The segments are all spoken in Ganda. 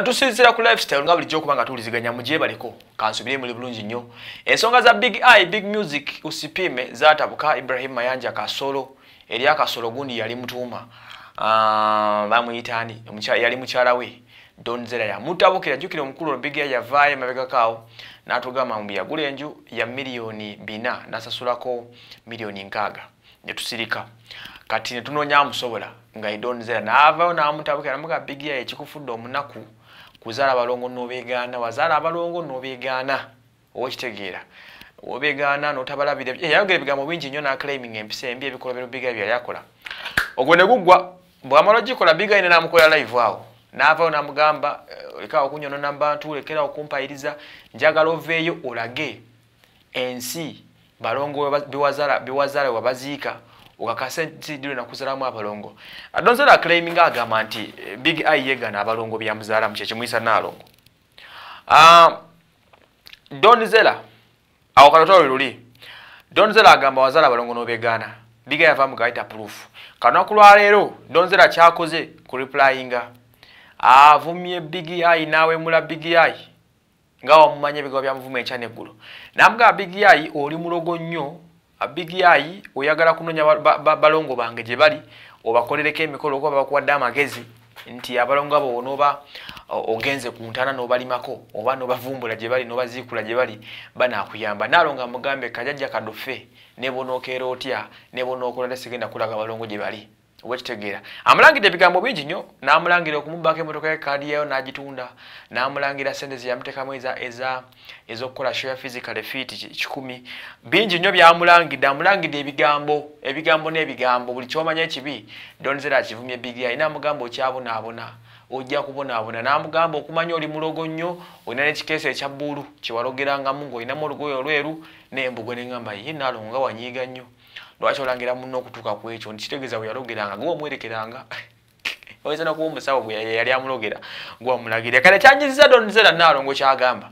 tusinzira ku lifestyle nga bulijjo okuba nga tuwuliziganya mugyebaleko kansubire muli bulungi nnyo. Ensonga za big i big music usipime zatabuka ibrahim mayanja kasolo eri akasolo gundi yali mutuuma. Ah, bamuyitani yali mukyala we donzera yamutabukira. Jjukira omukulu ono big i yavaayo emabegakaawo n'atugamba mbu yagula enju ya miliyoni bina n'asasulako miliyoni nkaaga netusirika kati netunoonya amusobola nga idonzera n'avaayo n'amutabukira namuga big i ekikufudde omunaku kuzaala abalongo nobeegaana wazaala abalongo nobeegaana owekitegeera. Obeegaana notabalabira yayogera ebigambo bingi nnyo naclaiming empisa embi ebikolobero bigai byali akola ogwo ne guggwa bwamala ogikola bigai ne namukolera live awo. Naavaayo namugamba lekaawo okunyonona mubantu lekerawo okumpayiriza njagala oveeyo olage ensi balongo bewazaala webaziika okakasa nti diro nakuzalamu abalongo. Adonzera aclaiming agamba nti eh, big i yegana abalongo byamuzaalamu kyekimwisa naalongo ah, donzera awo kalotolo luli. Donzera agamba wazaala abalongo nobegaana. Biga yava mugaita proof. Kanaku lwaleero donzera kyakoze ku replyinga. Avumye big i nawemula big i nga wamumanya ebigambo byamuvuma ekya neggulo namugamba big i oli mulogo nnyo big i oyagala kunonya balongo bange gye bali obakolereko emikolo okuba bakuwadde amagezi nti abalongo abo onoba ogenze ku ntaana n'obalimako oba n'obavumbula gye bali n'obaziikula gye bali banaakuyamba. Naalonga mugambe kajajja kadofe ne bonookeera otya ne bonookola tesigenda kulaga balongo gye bali wekitegeera. Amulangidde ebigambo bingi nnyo n'amulangira okumubbako emotoka ye kaadi yayo n'agitunda n'amulangira sente zeyamuteekamu ez'okukola share physical fit kikumi. Bingi nnyo byamulangidde amulangidde ebigambo ebigambo n'ebigambo. Buli kyomanya ekibi donzera akivumye bigi ayina amugamba okyabonaabona ojja kubonaabona. N'amugamba okumanya oli mulogo nnyo olina n'ekikeeso ekya bbulu kyewalogerangamu ng'olinamu olugoye olweru n'embugo neŋŋamba ye. Naalongo nga wanyiiga nnyo lwaki olangira muno okutuuka ku ekyo? Nkitegeeza bwe yalogeranga gweomwerekeranga oyinza nokuba omusawo bwe yali amulogera. Gwamulagirira kale ekyanyiziza donzera naalongo kyagamba.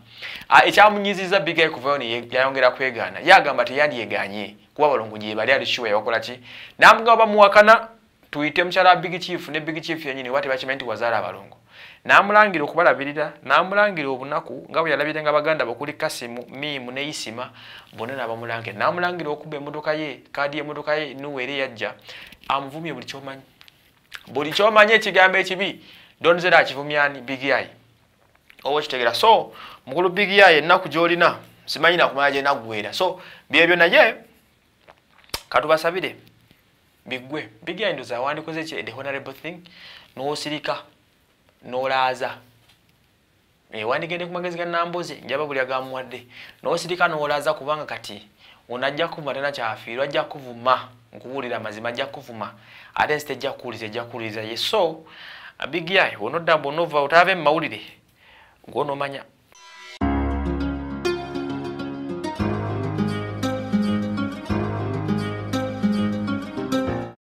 Ekyamunyiziza bigai kuvayo yayongera kwegaana. Yagamba teyandyeganye kuba balongo gye bali alishuwa yabakola ki? Namugamba bamuwakana tuyite mukyala big chief ne big chief yenyini wati bakimanyi nti wazaala abalongo. Namulangira okubalabirira namulangira obunaku nga bwe yalabire nga baganda bakuli kasimu miimu ne isima bonna nabamulangira. Namulangira okuba emotoka ye kaadi yemotoka ye nuweere yajja amuvumye buli kyomanyi. Buli kyomanyi ekigambo ekibi donzera akivumyani bigiai oba kitegeera so mukulu bigiai ennaku gyolina simanyi nakumala gyenaggwera so byebyo naye katubasabire biggwe bigiai ndoza awandikoze ki the honorable thing. Nosirika n'olaaza wandigende ku magezi ga namboze njaba buli agamuwadde n'osirika n'olaaza kubanga kati ono ajja kuvuma tena kyafiirwa ajja kuvuma nkubuulira amazima ajja kuvuma. Ate nsi tejja kuwuliza ejja kuwuliza ye so bigyayi onodda mbu onova otaava emmawulire ng'onoomanya